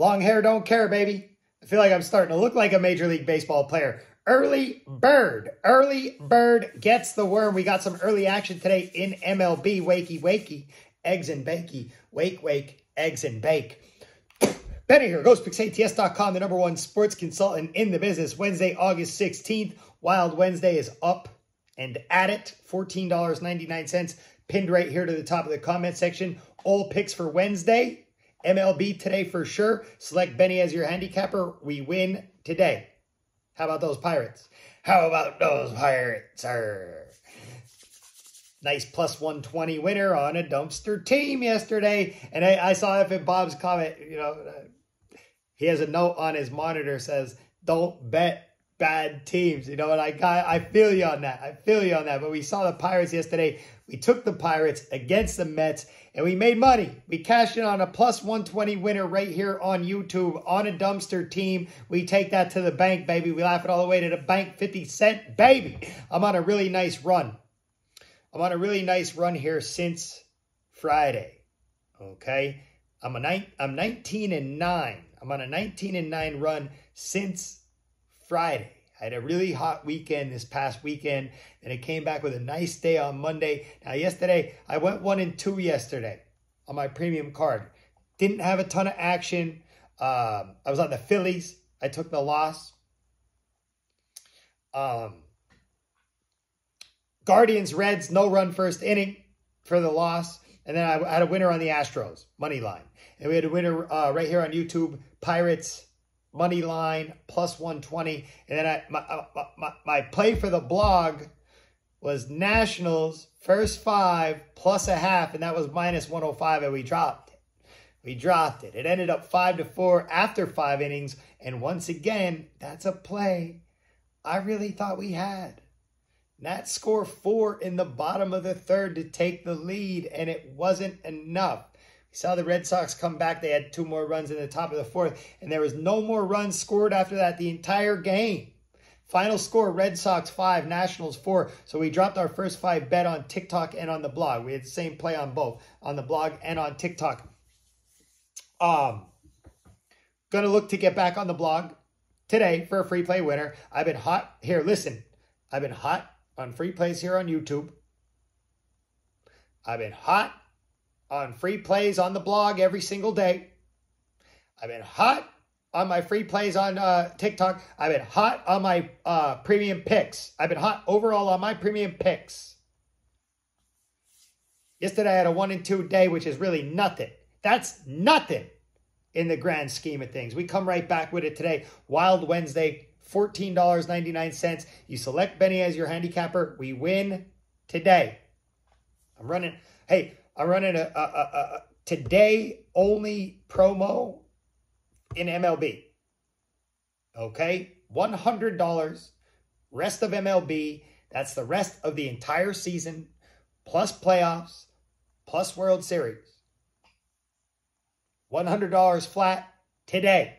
Long hair don't care, baby. I feel like I'm starting to look like a Major League Baseball player. Early bird. Early bird gets the worm. We got some early action today in MLB. Wakey, wakey. Eggs and bakey. Wake, wake. Eggs and bake. Benny here, GhostPicksATS.com, the number one sports consultant in the business. Wednesday, August 16th. Wild Wednesday is up and at it. $14.99 pinned right here to the top of the comment section. All picks for Wednesday. MLB today for sure. Select Benny as your handicapper. We win today. How about those Pirates? How about those Pirates, sir? Nice plus 120 winner on a dumpster team yesterday. And I, I saw if in Bob's comment, you know, uh, he has a note on his monitor says, don't bet bad teams. You know, and I got, I feel you on that. I feel you on that. But we saw the Pirates yesterday. We took the Pirates against the Mets and we made money. We cashed in on a plus 120 winner right here on YouTube on a dumpster team. We take that to the bank, baby. We laugh it all the way to the bank, 50 cent, baby. I'm on a really nice run. I'm on a really nice run here since Friday. Okay. I'm a nine, I'm 19 and 9. I'm on a 19 and 9 run since Friday. I had a really hot weekend this past weekend, and it came back with a nice day on Monday. Now, yesterday, I went one and two yesterday on my premium card. Didn't have a ton of action. Um, I was on the Phillies. I took the loss. Um, Guardians, Reds, no run first inning for the loss. And then I had a winner on the Astros, money line. And we had a winner uh, right here on YouTube, Pirates, money line plus 120 and then I my, uh, my, my play for the blog was Nationals first five plus a half and that was minus 105 and we dropped it. We dropped it. It ended up 5 to 4 after 5 innings and once again, that's a play I really thought we had. Nats score 4 in the bottom of the third to take the lead and it wasn't enough. We saw the Red Sox come back. They had two more runs in the top of the fourth, and there was no more runs scored after that the entire game. Final score Red Sox 5, Nationals 4. So we dropped our first five bet on TikTok and on the blog. We had the same play on both, on the blog and on TikTok. Um, gonna look to get back on the blog today for a free play winner. I've been hot. Here, listen. I've been hot on free plays here on YouTube. I've been hot on free plays on the blog every single day. I've been hot on my free plays on uh, TikTok. I've been hot on my uh, premium picks. I've been hot overall on my premium picks. Yesterday I had a one and two day, which is really nothing. That's nothing in the grand scheme of things. We come right back with it today. Wild Wednesday, $14.99. You select Benny as your handicapper. We win today. I'm running. Hey, I'm running a, a, a, a today only promo in MLB. Okay, $100, rest of MLB. That's the rest of the entire season, plus playoffs, plus World Series. $100 flat today.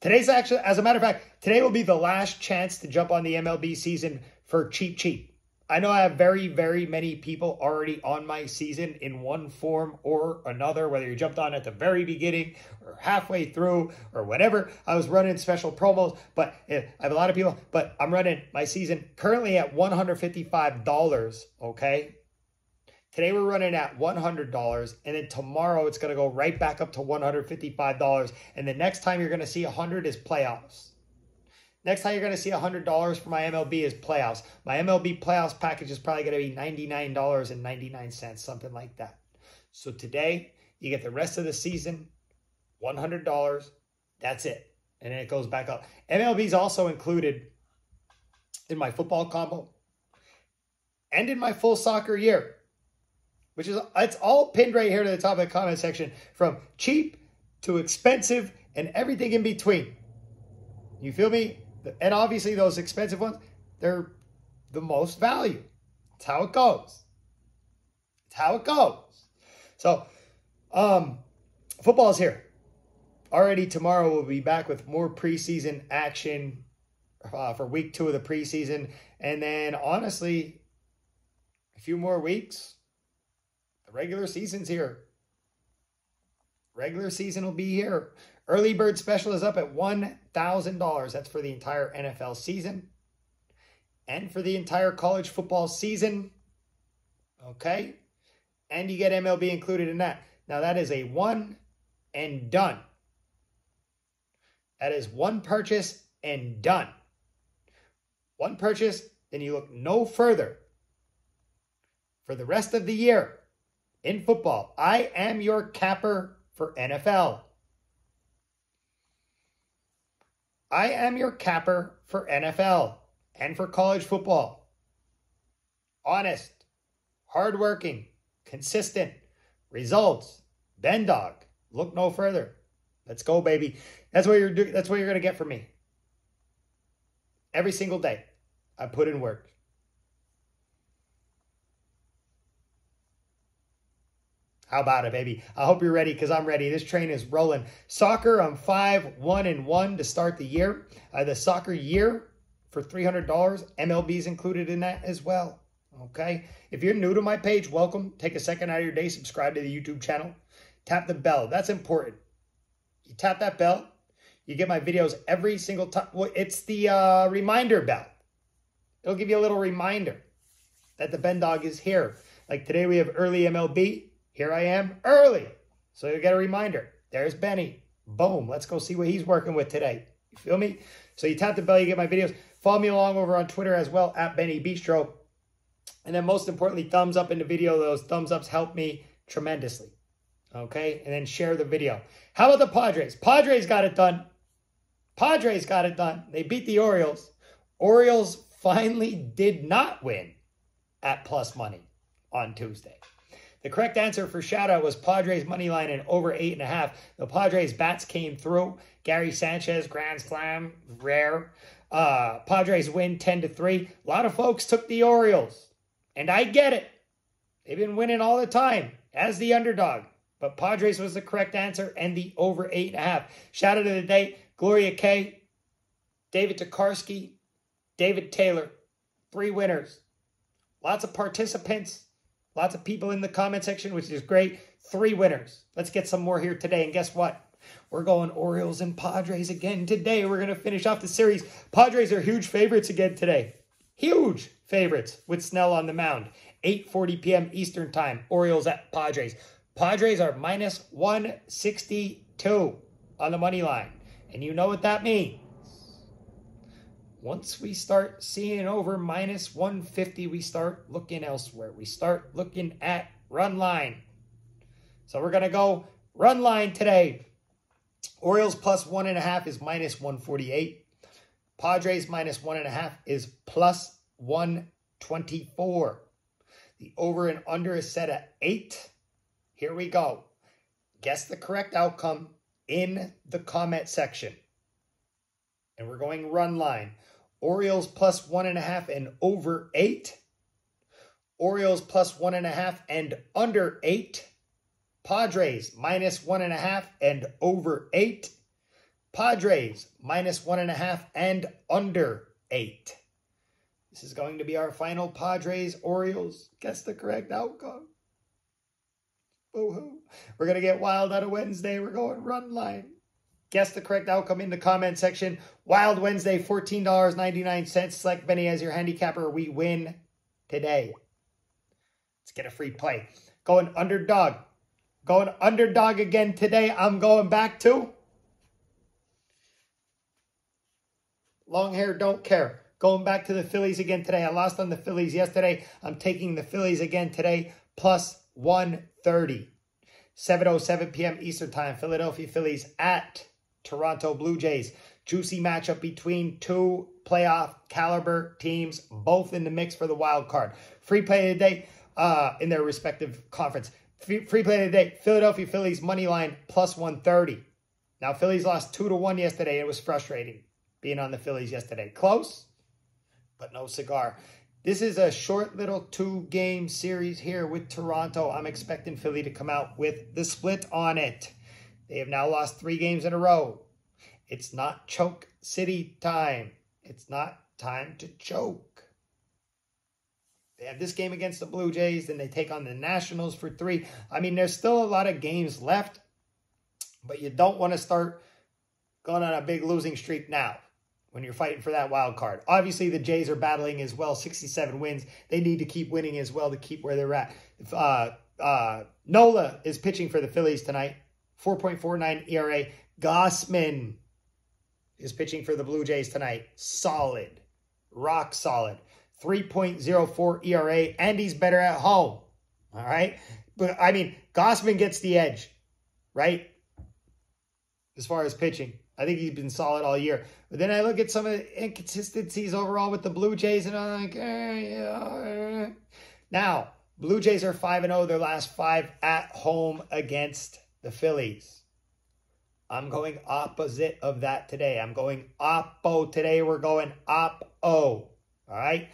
Today's actually, as a matter of fact, today will be the last chance to jump on the MLB season for cheap, cheap. I know I have very, very many people already on my season in one form or another, whether you jumped on at the very beginning or halfway through or whatever. I was running special promos, but eh, I have a lot of people, but I'm running my season currently at $155, okay? Today we're running at $100, and then tomorrow it's going to go right back up to $155. And the next time you're going to see 100 is playoffs. Next time you're going to see $100 for my MLB is playoffs. My MLB playoffs package is probably going to be $99.99, something like that. So today, you get the rest of the season, $100. That's it. And then it goes back up. MLB is also included in my football combo and in my full soccer year, which is, it's all pinned right here to the top of the comment section from cheap to expensive and everything in between. You feel me? And obviously, those expensive ones, they're the most value. It's how it goes. It's how it goes. So, um, football is here. Already tomorrow, we'll be back with more preseason action uh, for week two of the preseason. And then, honestly, a few more weeks, the regular season's here. Regular season will be here. Early bird special is up at $1,000. That's for the entire NFL season and for the entire college football season. Okay? And you get MLB included in that. Now, that is a one and done. That is one purchase and done. One purchase, then you look no further for the rest of the year in football. I am your capper for NFL. I am your capper for NFL and for college football. Honest, hardworking, consistent, results, Ben Dog. Look no further. Let's go, baby. That's what you're doing. That's what you're gonna get from me. Every single day, I put in work. How about it, baby? I hope you're ready because I'm ready. This train is rolling. Soccer, I'm five, one, and one to start the year. Uh, the soccer year for $300. MLB's included in that as well. Okay. If you're new to my page, welcome. Take a second out of your day, subscribe to the YouTube channel. Tap the bell. That's important. You tap that bell, you get my videos every single time. Well, it's the uh, reminder bell. It'll give you a little reminder that the Ben Dog is here. Like today, we have early MLB. Here I am early. So you get a reminder. There's Benny. Boom. Let's go see what he's working with today. You feel me? So you tap the bell, you get my videos. Follow me along over on Twitter as well, at Benny Bistro. And then most importantly, thumbs up in the video. Those thumbs ups help me tremendously. Okay? And then share the video. How about the Padres? Padres got it done. Padres got it done. They beat the Orioles. Orioles finally did not win at plus money on Tuesday. The correct answer for shout out was Padres money line and over eight and a half. The Padres bats came through. Gary Sanchez, Grand Slam, rare. Uh, Padres win 10 to 3. A lot of folks took the Orioles. And I get it. They've been winning all the time as the underdog. But Padres was the correct answer and the over eight and a half. Shout out of the day, Gloria K, David Tokarski, David Taylor. Three winners. Lots of participants. Lots of people in the comment section, which is great. Three winners. Let's get some more here today. And guess what? We're going Orioles and Padres again today. We're going to finish off the series. Padres are huge favorites again today. Huge favorites with Snell on the mound. 8.40 p.m. Eastern Time. Orioles at Padres. Padres are minus 162 on the money line. And you know what that means. Once we start seeing over minus 150, we start looking elsewhere. We start looking at run line. So we're going to go run line today. Orioles plus one and a half is minus 148. Padres minus one and a half is plus 124. The over and under is set at eight. Here we go. Guess the correct outcome in the comment section. And we're going run line. Orioles plus one and a half and over eight. Orioles plus one and a half and under eight. Padres minus one and a half and over eight. Padres minus one and a half and under eight. This is going to be our final Padres Orioles. Guess the correct outcome. Boo-hoo. We're going to get wild on a Wednesday. We're going run line. Guess the correct outcome in the comment section. Wild Wednesday, $14.99. Select Benny as your handicapper. We win today. Let's get a free play. Going underdog. Going underdog again today. I'm going back to long hair, don't care. Going back to the Phillies again today. I lost on the Phillies yesterday. I'm taking the Phillies again today, plus 130. 7.07 p.m. Eastern Time. Philadelphia Phillies at Toronto Blue Jays. Juicy matchup between two playoff caliber teams, both in the mix for the wild card. Free play of the day uh, in their respective conference. Free play of the day, Philadelphia Phillies money line plus 130. Now, Phillies lost 2 to 1 yesterday. It was frustrating being on the Phillies yesterday. Close, but no cigar. This is a short little two game series here with Toronto. I'm expecting Philly to come out with the split on it. They have now lost three games in a row. It's not choke city time. It's not time to choke. They have this game against the Blue Jays, then they take on the Nationals for three. I mean, there's still a lot of games left. But you don't want to start going on a big losing streak now when you're fighting for that wild card. Obviously, the Jays are battling as well, 67 wins. They need to keep winning as well to keep where they're at. Uh, uh, Nola is pitching for the Phillies tonight, 4.49 ERA. Gausman is pitching for the Blue Jays tonight, solid, rock solid, 3.04 ERA, and he's better at home. All right. But I mean, Gausman gets the edge, right? As far as pitching. I think he's been solid all year. But then I look at some of the inconsistencies overall with the Blue Jays, and I'm like, eh, yeah. now Blue Jays are five and zero oh, their last five at home against the Phillies. I'm going opposite of that today. I'm going oppo today. We're going oppo. All right.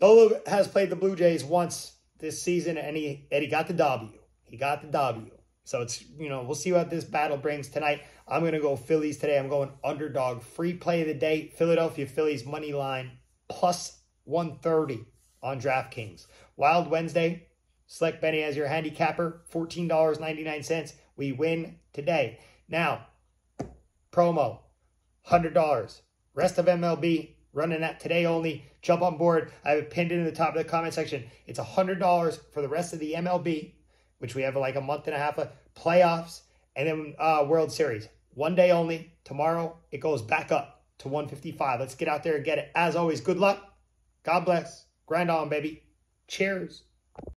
Nola has played the Blue Jays once this season, and he and he got the W. He got the W. So it's, you know, we'll see what this battle brings tonight. I'm going to go Phillies today. I'm going underdog. Free play of the day, Philadelphia Phillies money line plus 130 on DraftKings. Wild Wednesday, select Benny as your handicapper, $14.99. We win today. Now, promo, $100. Rest of MLB running that today only. Jump on board. I have it pinned in the top of the comment section. It's $100 for the rest of the MLB which we have like a month and a half of playoffs, and then uh, World Series. One day only. Tomorrow it goes back up to 155. Let's get out there and get it. As always, good luck. God bless. Grind on, baby. Cheers.